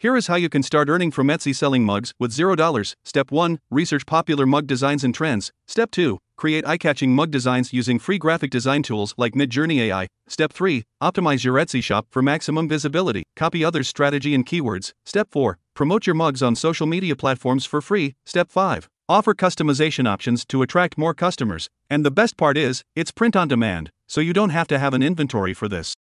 Here is how you can start earning from Etsy selling mugs with $0. Step 1 Research popular mug designs and trends. Step 2 Create eye catching mug designs using free graphic design tools like Midjourney AI. Step 3 Optimize your Etsy shop for maximum visibility. Copy others' strategy and keywords. Step 4 Promote your mugs on social media platforms for free. Step 5 Offer customization options to attract more customers. And the best part is, it's print on demand, so you don't have to have an inventory for this.